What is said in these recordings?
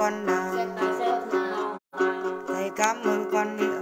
con nào. Thầy cảm ơn con hiệu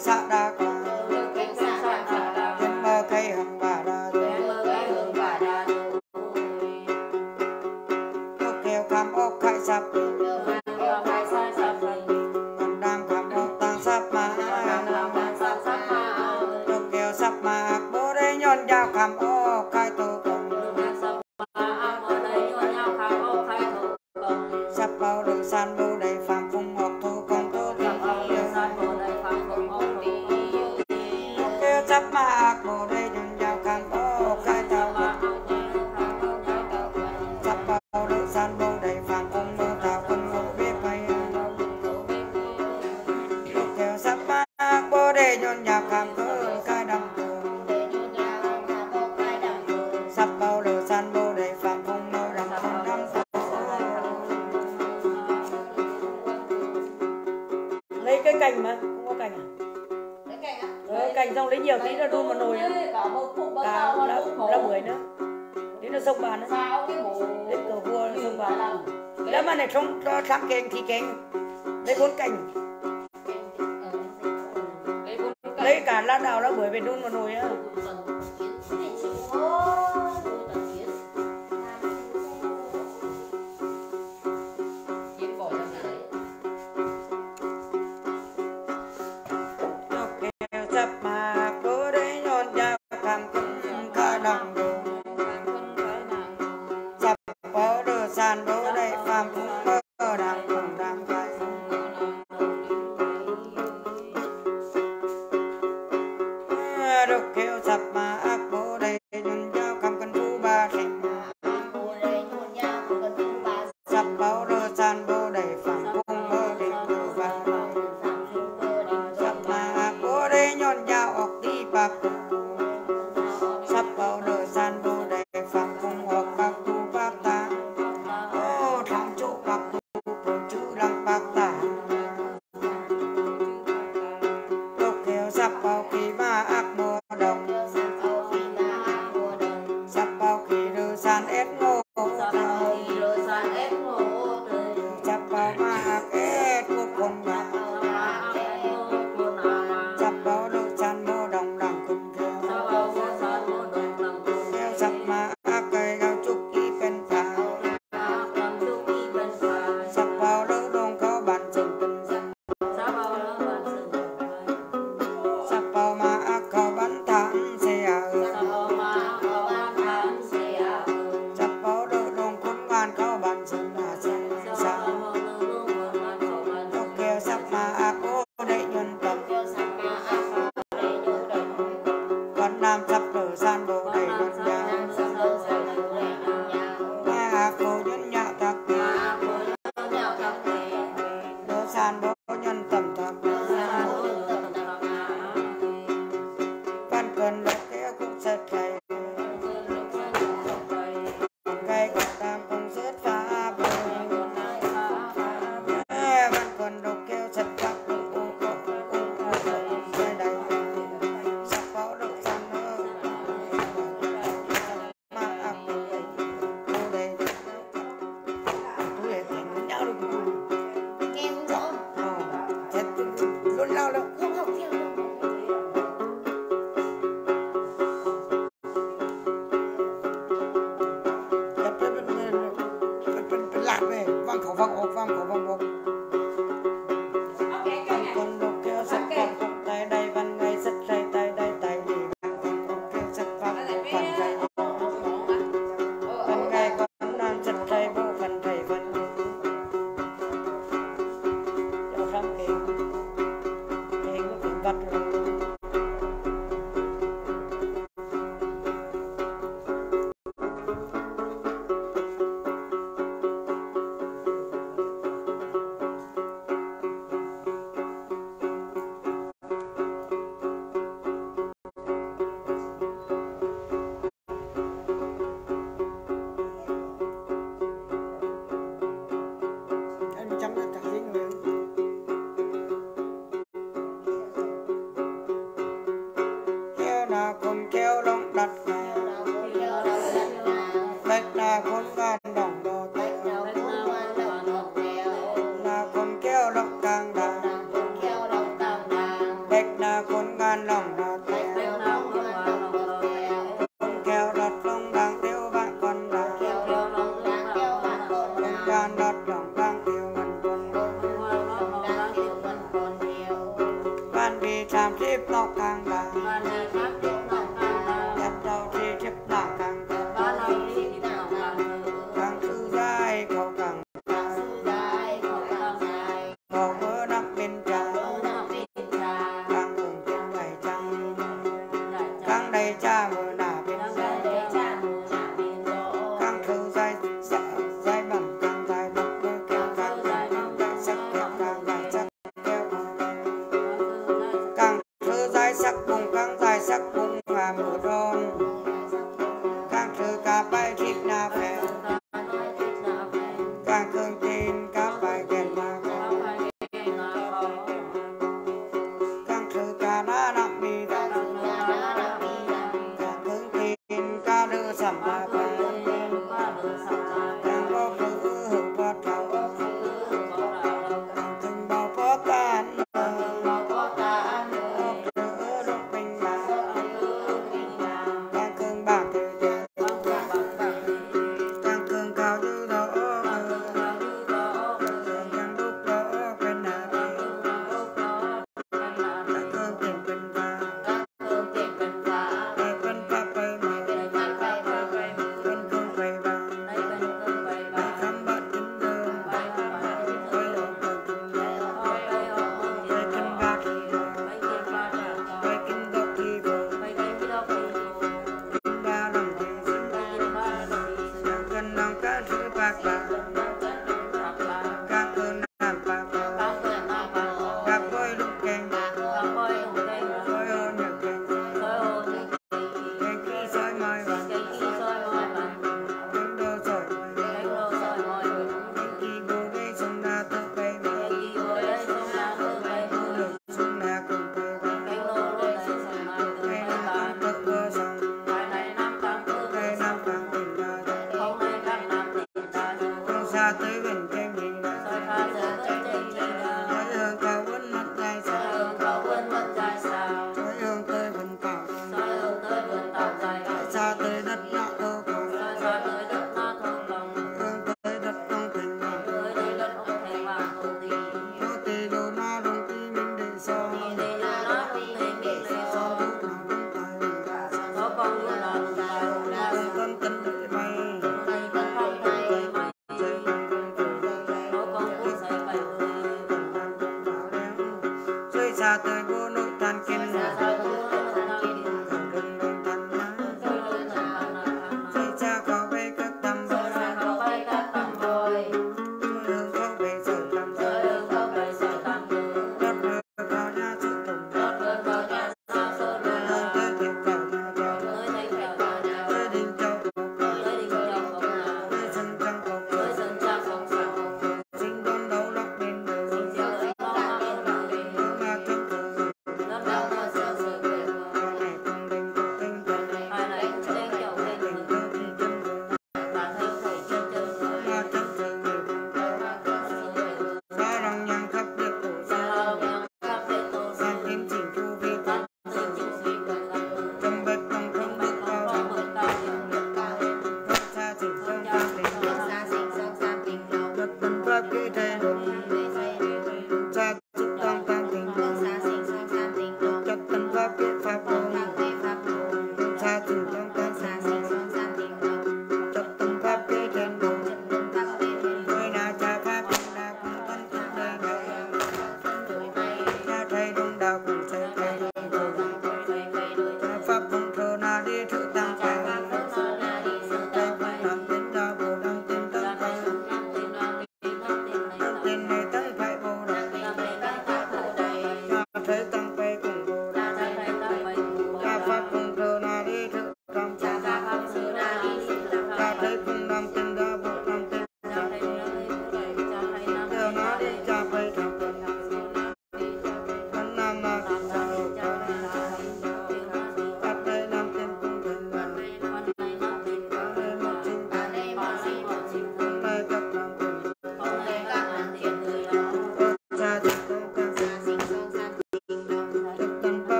sa đà khí kén lấy bốn ờ, cành. Lấy cả lá đào lá bưởi về đun vào nồi á. Ờ,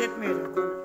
checkmate.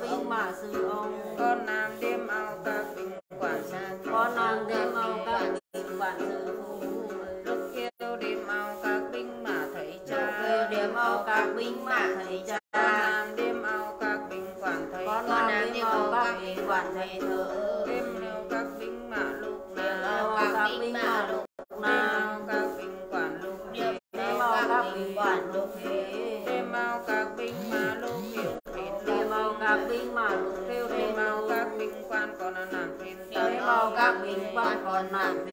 飞马生日 nada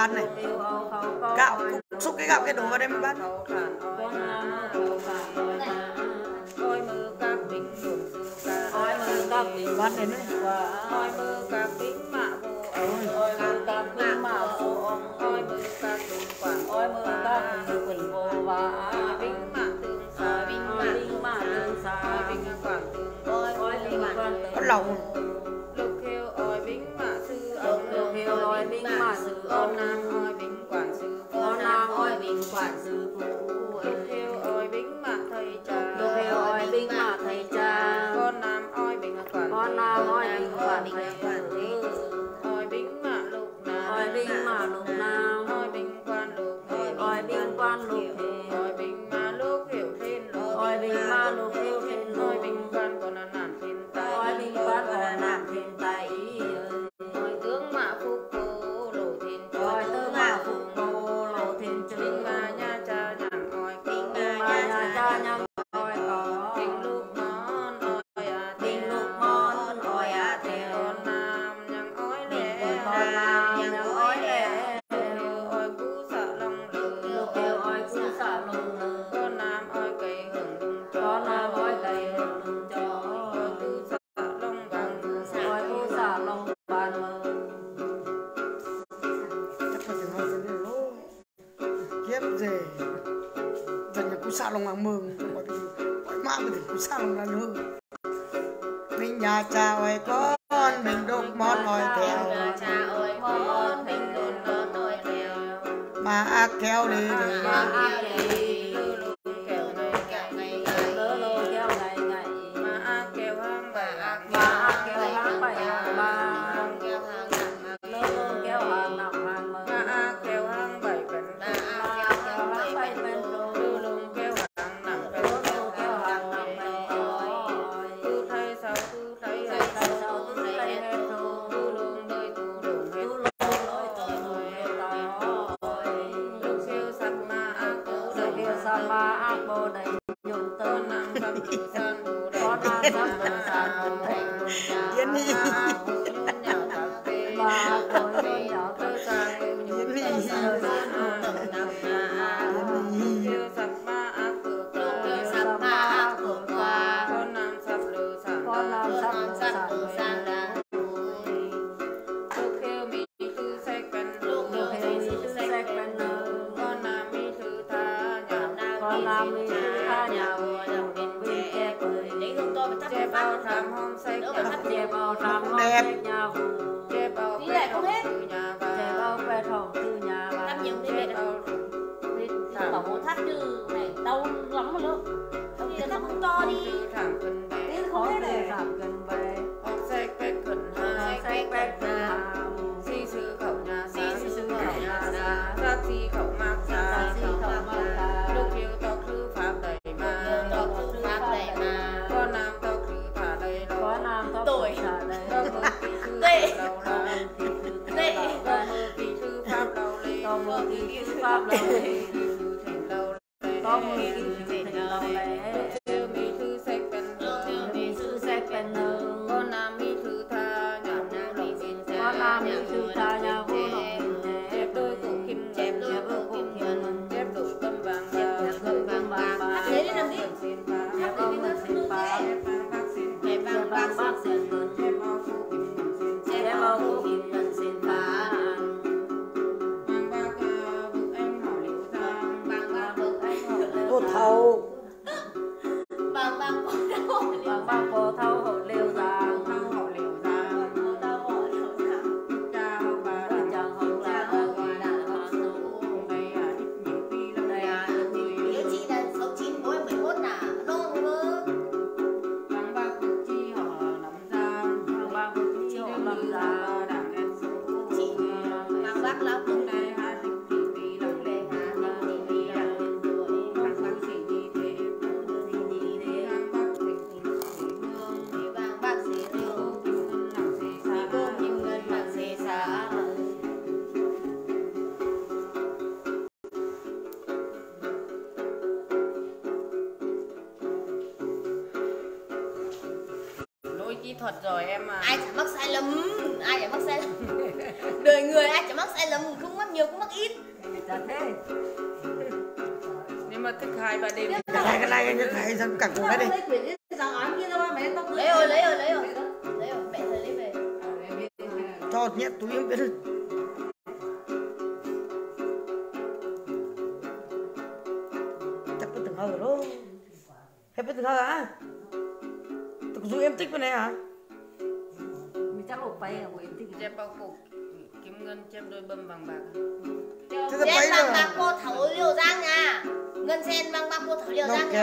bát này. Gạo xúc cái gạo cái đổ vào đây mới bắt bắt đến đấy con lẩu. con nam ơi bình quản sự con nam ơi bình quản sự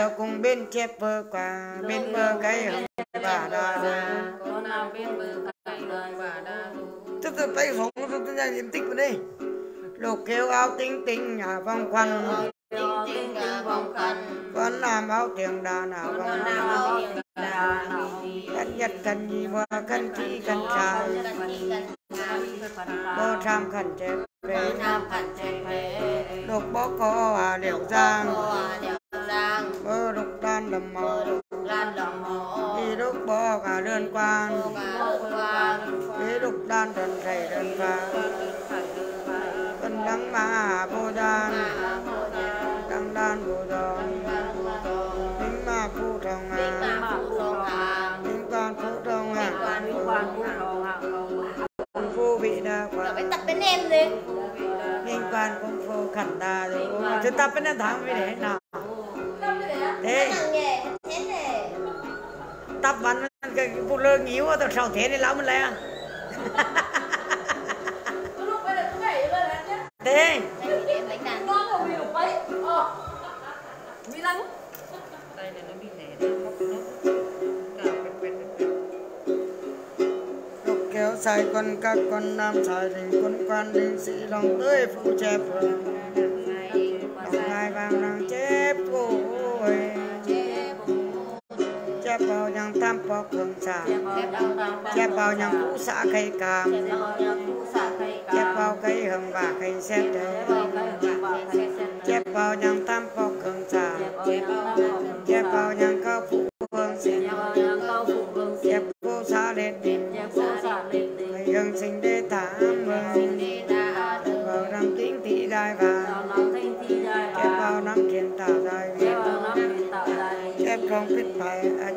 đeo cùng bên chép bờ quả bên bờ cây hồng bà đa tức là tay phóng tức là diện tích vào đây. Lục kêu áo tinh tinh nhà vòng quanh con làm áo tiền đà nào vòng thân nhật thân nhi và thân chi thân trai bơ tham khẩn chép về lục bó có à liệu giang lang. Bơ đục đan đầm mò. Đục đan đầm mò. Đi đục bò cả đơn quan. Đi đục đan thần thầy đơn quan tân đăng ma vô gian. Đăng đan vô gian tính ma phu thông à tính quan phu thông à công phu vị đa quan phải tập bên em đi. Liên quan công phu khẩn đa rồi chúng ta bên em thắng với để nào thế. Tập văn cái phụ lơ quá tao sao thế này lão mình lẹ thế. Kéo sai con các con nam sai đình quân quan đình sĩ lòng tươi phụ chè phường ngày vàng chép bao nhang tam bọc hương xà chép bao nhang cũ xã cây cam chép bao cây hương và cây xét chép bao nhang tam bọc hương xà chép bao nhang cao phụ hương xịn chép cô xã lên đỉnh hương sinh đế tám mừng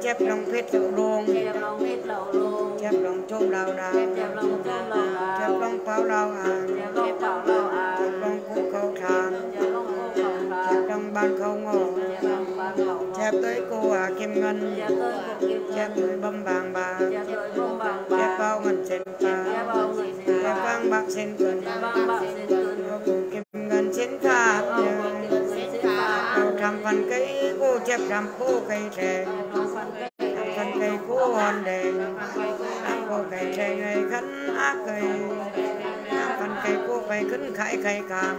chép lòng phết lậu đồn chép lòng phết lậu lô chép lòng trôm đào đà chép chép lòng chôm lậu đà chép lòng pháo đào à chép lòng bảo lậu à chép lòng cú khâu thàn chép lòng cô khẩu chép thà lòng ban khâu ngô chép lòng chép tới cô à kim ngân chép tới cục kim chép ngân tới bấm vàng bà chép tới chép bao ngân sen chép bao người chép bà vang bạc sen cơn vang bạc Cô kim ngân sen khát làm phần cây cô chép làm cô cây tre làm phần cây cô hòn đề làm cô cây tre người khấn ác cây làm phần cây cô phải khấn khải cây càng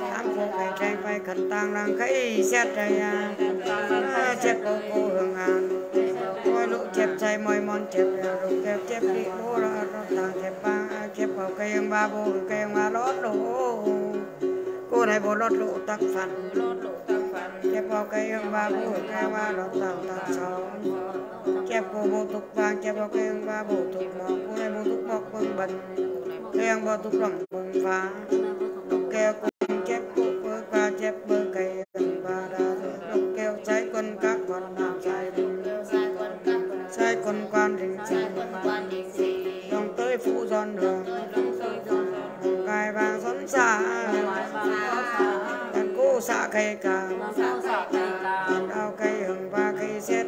làm cô cây tre phải khấn tàng làm cây xét trời à chép cô cô hương an coi lũ chép chạy mọi món chép lũ kẹp chép đi bố ra ra tàng chép ba chép vào cây ông ba bố cây ông ba lót lũ cô này bố lót lũ tắc เก็บเอากายงบาบุกายว่าเราต่างต่างสองแก็บกูบตุกบางแก็บเอากายงบาบุตุกมอกกูในบุตุกมอกบึงบันเกียงบาตุกหลังบึงฟ้าเกียวกูเก็บกูเบอร์กบาเจ็บเบอร์ไก่ยงบาดาลกแก้วใช้คนกักคนน้ำใช้ดึงใช้คนกวนดึงใช้คนกวนดึงสีต้องเต้ยฟูจอนเรืองกายบางสนสา cô xạ cây cà đàn ao cây hừng ba cây xét.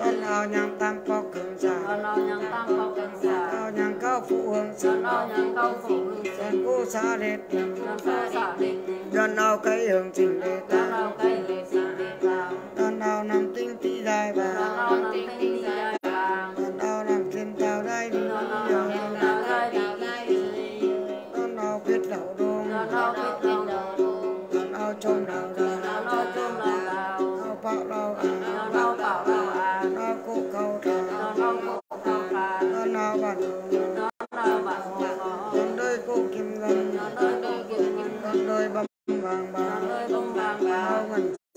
Con ao nhang tam bọc cường giả ao nhang cao phụ hương xà đàn cô xạ đệt đàn ao cây hừng trình đề ta đàn ao nằm tinh tí dài và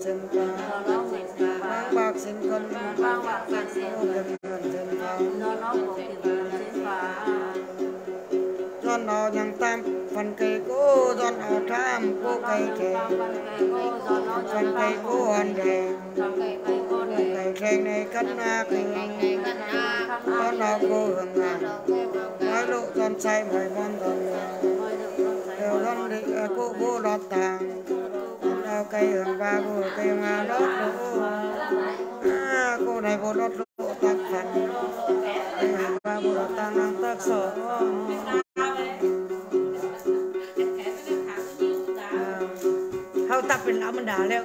ngân sen ca vàng. bạc sen cân ô kim ngân sen vàng giòn ao nhang tam phần cây cô giòn ao tham cô cây trẻ phần cây cô hòn đèn cây tre này cắt na cây giòn ao cô hương ngàn nói lộ giòn say mười món giòn đều giòn định cô bố lọt tàng giòn ao cây hương ba cô cây nga lót lỗ à, cô này bố lót lỗ cây hương ba lọt tàng năng tạc sổ hao tập bên lão mình đã liệu.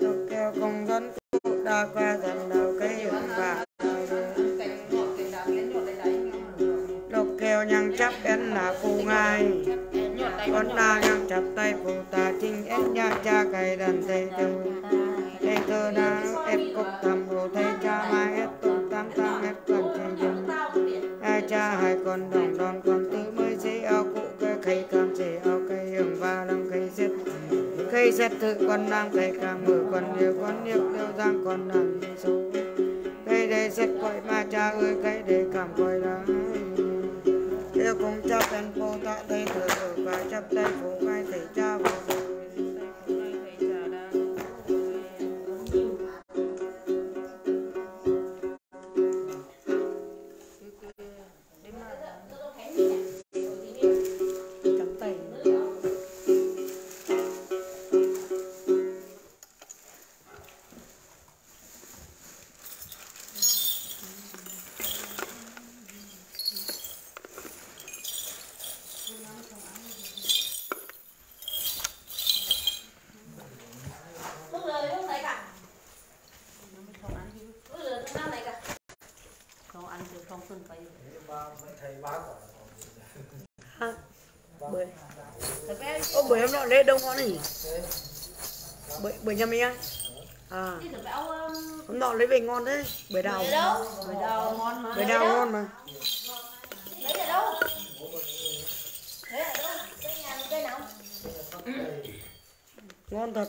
Đục keo cùng dân cụ đa qua dần đầu cây hương Đục keo nhang chấp én là phù ngài con ta ngang chặt tay phụ ta chinh én nha cha cày đàn thầy châu Thầy thơ na ép cục thầm hồ thầy cha mai ép tôn tam tam ép còn trình trình Hai cha hai con đồng đòn, con tư mới dễ ao cụ cây khay cam dễ ao cây hương ba năm cây xếp cây xét tự con nam, cây cam mở con nhiều con nhiều đều giang con nằm số cây đây xét gọi ma cha ơi, cây để cảm coi đó cung chấp tên phô tạ tây thừa và chấp tay phô ngay thể cha vào bưởi nhà mình ăn à. Hôm nọ lấy về ngon đấy bưởi đào. Bưởi đào. Ngon mà. Bưởi đào ngon mà. Ngon thật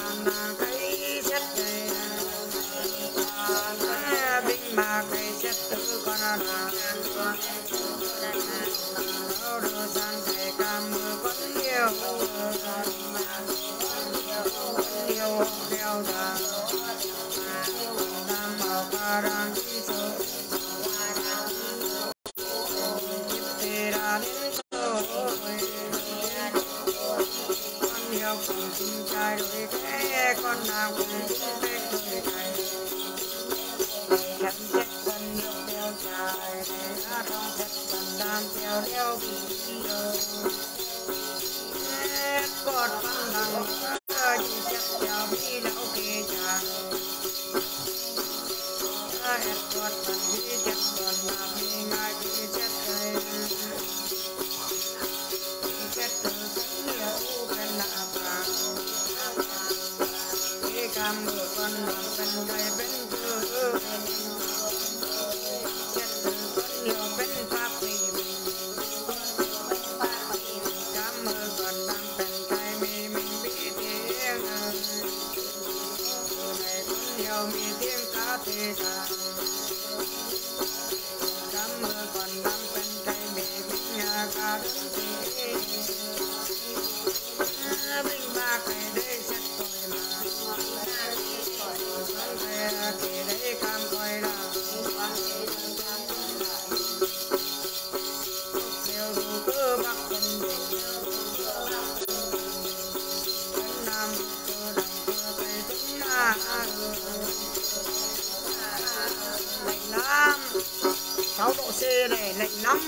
กอดฟังดัง xe này lạnh lắm.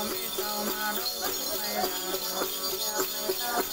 Tell me, tell me, don't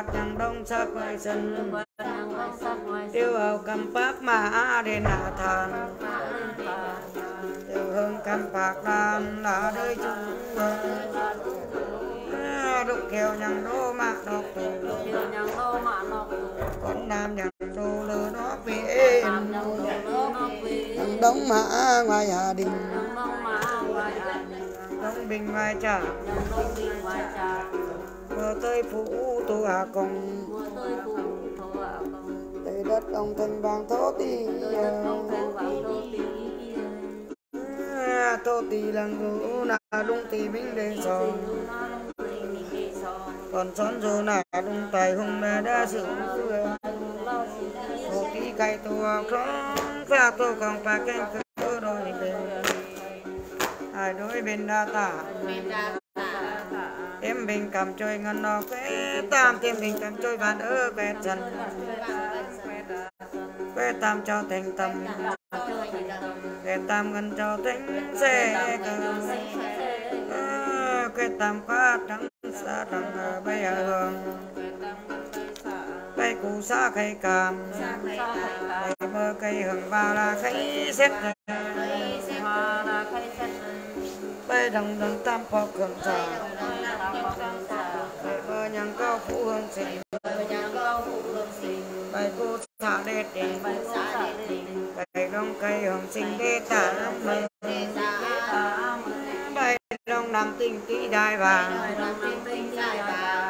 quạt nhằng đông sắc ngoài sân tiêu hậu cầm bác mà đến hạ thàn. Tiêu hương cầm bạc đàn là đời chú đúc kêu nhằng đô mạc đọc tù. Con nam nhằng đô lơ nó êm nhằng đông mà ngoài hà đình. Đông bình ngoài trả vừa tới phủ tu hà cùng tây đất ông thành vàng thố ti thố ti lần rú nà lung ti bình đề sòn còn son dù nà lung tài hùng nà đa sự thố ti cây tua không pha tô còn pha kênh cơ đôi bề hai đôi bên đa tả em bình cầm chơi ngân nó quê tam thêm bình cầm chơi bàn ơ quê trần. Quê tam cho thành tâm. Quê tam ngân cho thành xe cờ. Ơ, quê tam quá trắng xa trắng ở bây giờ hương cây củ xa cây cam cây mơ cây hương ba là cây xét cây bay đồng đồng tam phò cường trà bay mơ nhang cao phú hương sinh bay cô xả đê tình bay đông cây hồng sinh đê tả lâm mây bay đông nằm tinh tí đai vàng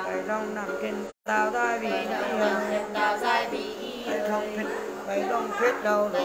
bay đông nằm kinh tao đai vị bay không phết cây đông phết đầu đầu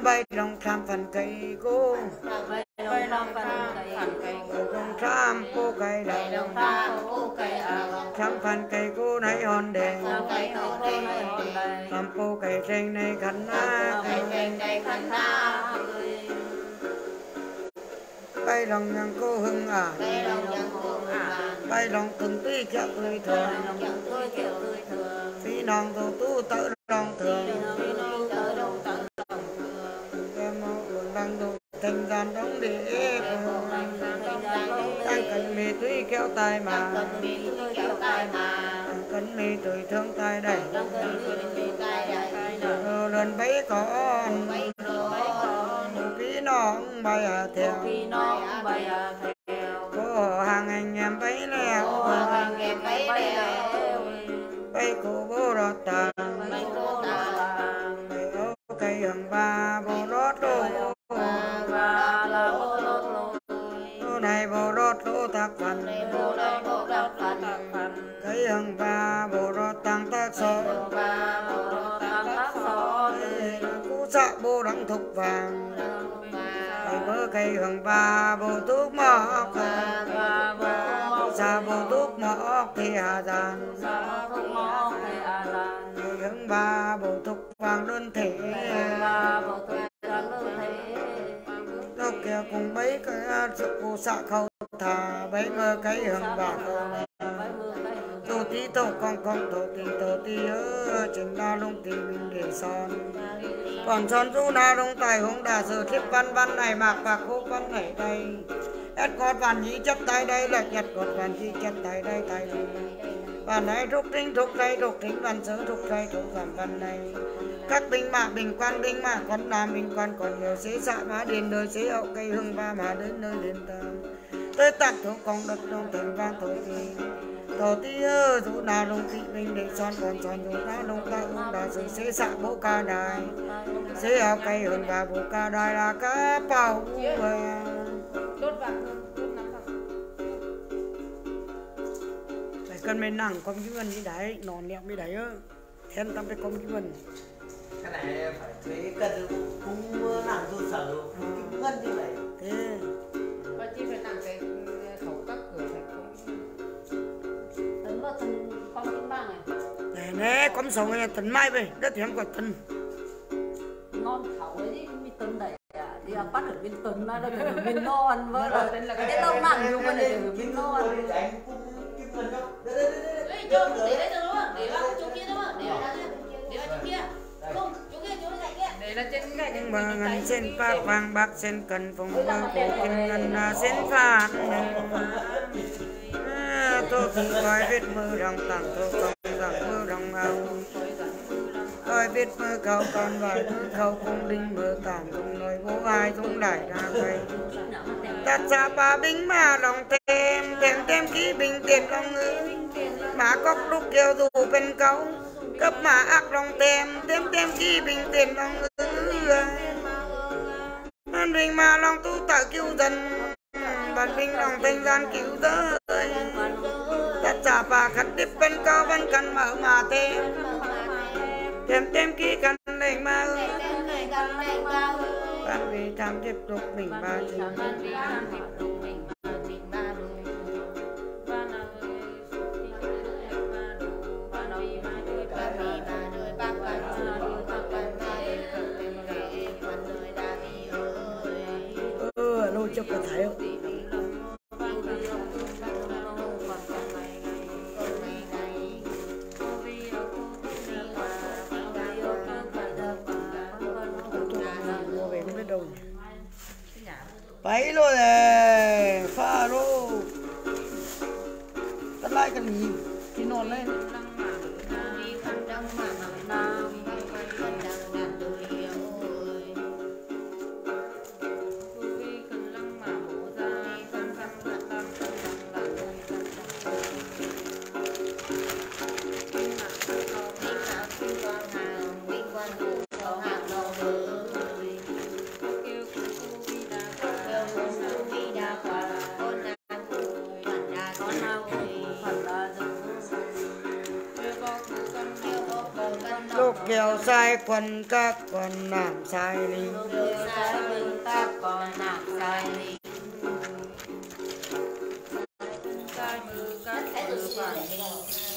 bay đông tham phần cây cô cổ đông tham cô cây đầu tham phần cây cô này hòn đèn. Tham cô cây trên này khánh á bay lòng nhang cô hưng à. Bay lòng từng tí kẹo tươi thường. phi nòng tổ tu tự lòng thường đồ thành gian đóng để đang cần mì tuy kéo tay mà. Đang cần mì tuổi thương tay đầy. Rồi lần bấy con ký non bay à theo cô hàng anh em bấy leo. bấy cô bố rọt tà bấy ô cây hằng ba bố rót đô rót đô tạc phần cây hằng ba bố rót tăng tác soi cú xạ bố đắng thục vàng. Cây mơ cây hằng ba bố thuốc mọc xa bố thuốc mọc thì hà giàn hằng ba bố thục vàng đơn thể cùng bấy cái sự cụ xạ khâu thả bấy mơ cái hằng ba tổ tí tổ con con tổ tí tổ tí ơ chính là lông tí mình để son. Còn son du na lông tài hông đà sở thiếp văn văn này mạc bạc hô văn này đây. Ết cọt văn nhí chất tay đây là nhật cọt văn nhí chất tay đây tay đây. Và này trúc trinh trúc đây trúc trinh văn sớ trúc đây giảm văn này các binh mã bình quan binh mã con nam bình quan còn nhiều xế xạ mã điền đời xế hậu cây hương ba mà đến nơi đến tam tới tặng thủ công đất trong thành vang thổi thì thổ tí ơ dù nào lông thị bình để son còn son dù nào lông ta ung đà sự xế xạ bố ca đài. Xế hậu cây hương ba bố ca đài là cá bảo về phải cân bên nặng con chứ gần như đấy nón đẹp như đấy ơ. Thiên tâm cái công kim ngân cái này phải thuế cân cũng làm cơ sở kim ngân như vậy thế và chỉ phải làm cái khẩu các cửa phải cũng tấn vào tấn con kim bang này nè nè con sống này tấn mai về đất tiếng của tấn ngon khẩu ấy mi tấn đấy à đi là bắt ở bên tấn nó là ở bên non vợ là cái đâu mặn nhưng mà để ở bên non cũng Đấy, đấy được đúng không? Để vào chỗ kia đúng không? Để vào chỗ kia. Để vào chỗ kia. Không, chỗ kia chỗ này kia. đấy là trên cái cái mà ngân sen bạc vàng bạc sen cần phong bơ cổ kim ngân là sen pha tôi không coi biết mơ đồng tặng tôi không rằng mơ đồng ao coi biết mơ khâu còn vài mơ khâu cũng đinh mơ tàn không nói vô ai không đại ra quay. Ta cha ba binh mà lòng thêm thêm thêm ký bình tiền lòng ngữ. Mà cóc lúc kêu dù bên câu cấp mà ác lòng tem tem tem ký bình tiền lòng ư An bình mà lòng tu tạ cứu dân Bản bình lòng thanh gian cứu giới. Tất cả và khát tiếp bên cao vẫn cần mở mà thêm. Thêm thêm ký cần lệnh mà ư. Bản vì tham tiếp tục mình ba chữ Ừ, Ừ, cho cả thấy không? Mua về lại biết đâu Khi Bấy luôn rồi, pha lô Tất lại sai gì? các nón làm sai lý sai you.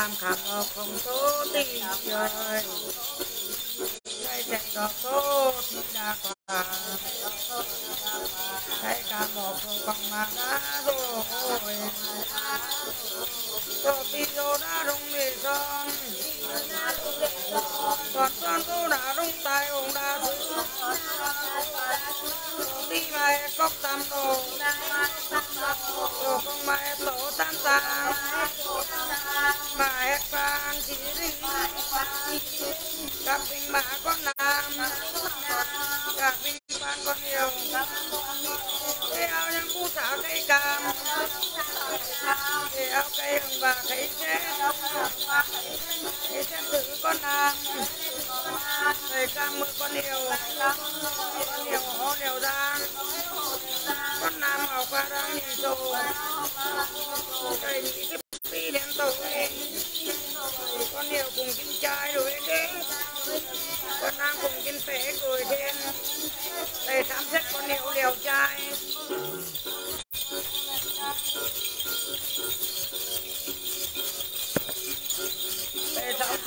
Các con làm sai đi Thầy cam khạc ở không số tình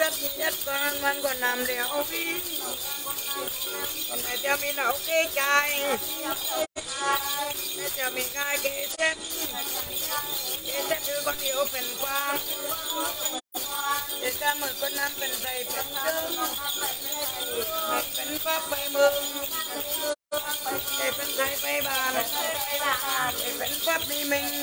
rất nhất con vẫn còn làm đéo vi còn này theo mình nấu kê chai để cho mình ngay kê xét. Kê xét đưa con yêu phần qua. Để ta mời con năm phần dày phần tư để phần pháp bay mương để phần dày bay bàn. Để phần pháp đi mình.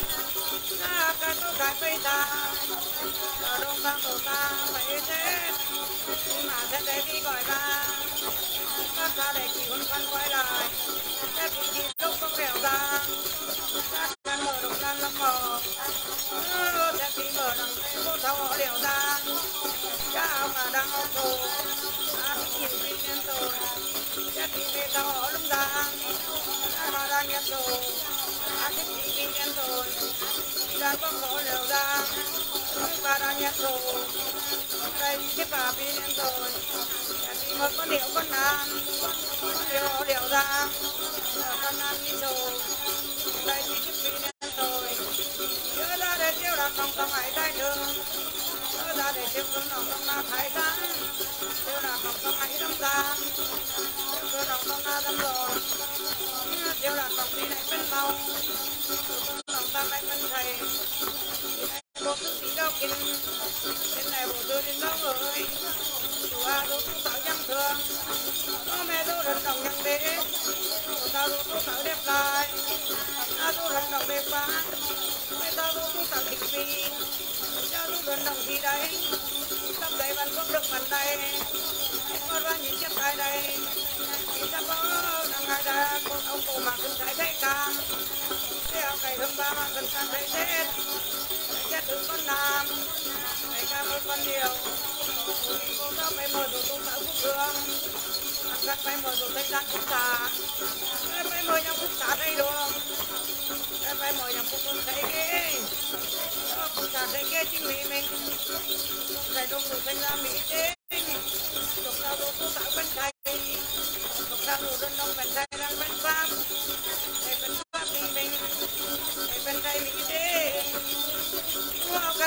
này con mày cài tay đường Cái này con mày luôn tại răng Cái này tay vô phục vô pha Cái này tay con pha vô phường Cái cầm lúc vô cả Cái này cầm mở vô đề Cái này là cầm mở vô bá Cái cái tôi cái bây ta mà thế ta Các ta để chỉ hôn con quay lại Thế thì chỉ lúc không đèo dan bom lo leo da ni para nya tro kai ke pa pi nen do ya con mo con leo ko nan leo leo da ko nan ni so kai ti ke pi nen do ya la de leo la kong kong ai dai do ya la de leo kong kong kong na thai da leo la kong kong ai dam da leo kong kong na dam lo leo la kong pi nai pen lao năm nay mình thầy bộ tư tí đâu kiến bên này bộ tư đến đâu rồi chú a đô chú tạo dân thường nó mẹ đô rần đồng nhận đế bộ tao đô chú tạo đẹp lại a đô rần đồng đẹp bá mẹ tao đô chú tạo thịt vị cha đô rần đồng thì đấy tâm đấy bạn không được bàn tay con ra nhìn chiếc tay đây ta có đang ngài đang ông cụ mà cũng thấy thấy càng theo cày hôm ba mang cần sang thấy chết Thấy chết từ con nam Thấy ca mơ con nhiều Cô ta phải mở đồ tu sở quốc đường Ăn gắt phải mở đồ tay gian quốc xã Em phải mở nhau quốc xã đây luôn Em phải mở nhau quốc quân thấy ghê Quốc xã thấy ghê chính vì mình Thầy đông đồ thanh ra Mỹ tế Độc ra đồ tu sở bên thầy Độc ra đồ đơn đông bên thầy đang bên pháp Thầy bên pháp bình mình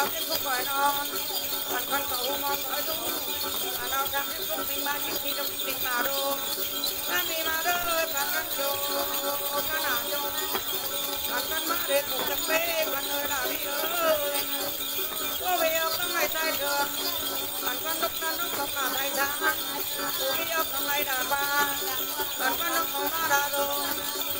phủ vĩ có kinh cục khỏi non bạn cần có hù mong khỏi du bạn nào sang kinh cục binh ba chim thi trong kinh mà đô bạn đi mà đơ bạn cần chỗ bạn nào chỗ bạn cần mà để cùng chấm bê bạn ơi là đi ơi có về ông trong ngày sai trường bạn con lúc nan lúc không cả tay ra từ khi ông trong ngày đàn ba bạn con lúc không nó đã rồi rất mà rồi không theo thầm tâm các vị con trong thu theo lòng không ta không bao giờ theo các tính mạng thể hương các vị con trong đã theo tính mạng thể ta các tính mạng cầm cân các tính con cầm kế cái trường hợp làm việc gì cái trường hợp bị thiệt quay trên tay ông kiếm lên tóc ta thay đồ học kiếm khang tóc đồ tóc theo lộ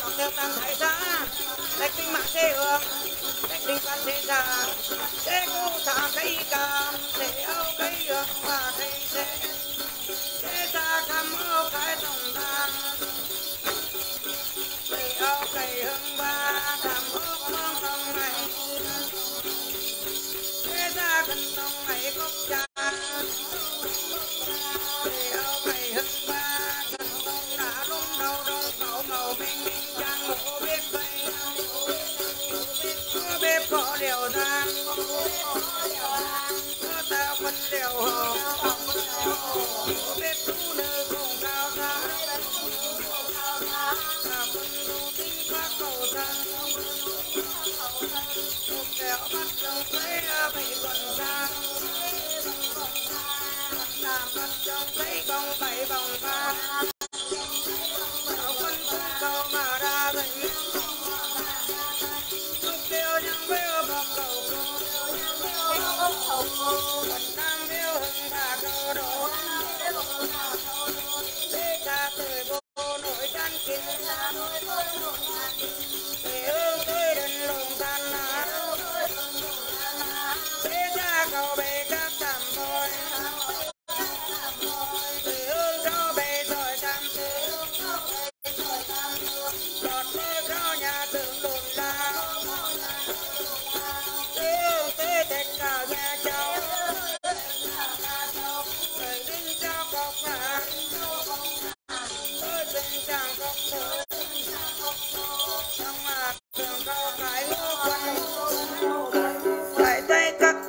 tóc theo tam thái mạng thế hương cái tính quan thế già thế cô thả cây cam thế âu cây hương và cây thế thế ta cầm âu cái tổng đa thế âu cây hương ba cầm âu con tông này thế ta cần tông này cốc cha oh.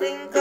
Tay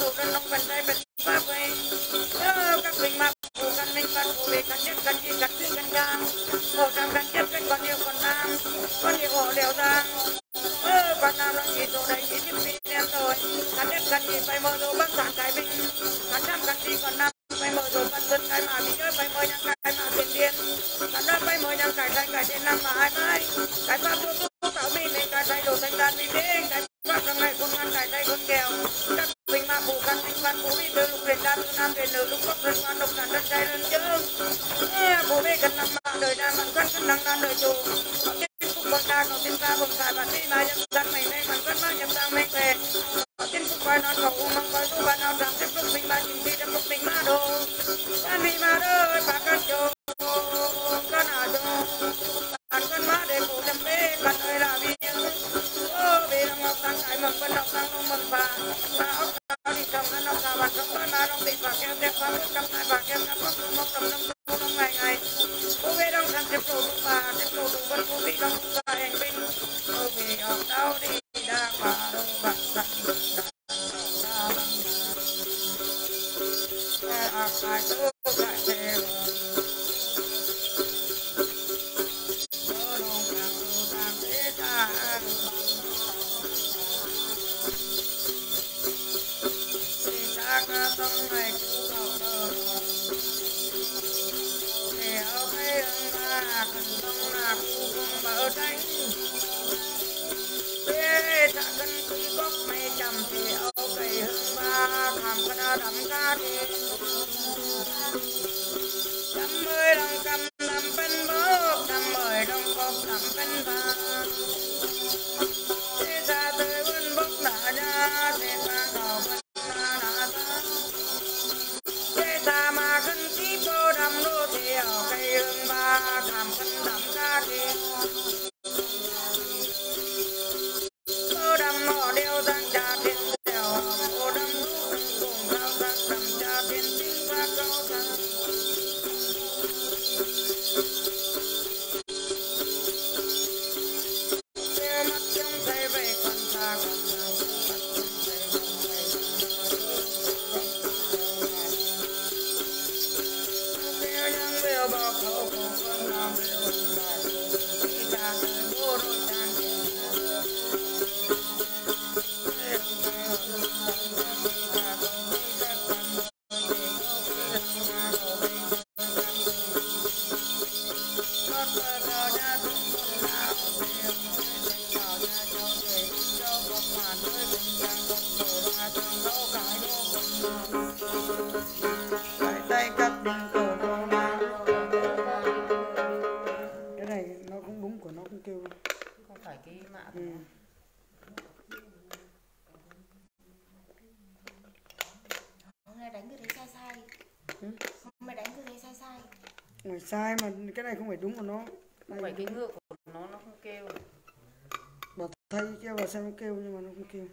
दो सौ नौ panchayat Cái này nó cũng đúng của nó cũng kêu. Không phải cái mạ ừ. Mày đánh cứ thấy sai sai. Ừ? Mày đánh cứ thấy sai sai. Mày sai mà cái này không phải đúng của nó. Không phải cái ngựa của nó nó không kêu. Bà thay kêu bà xem nó kêu nhưng mà nó không kêu.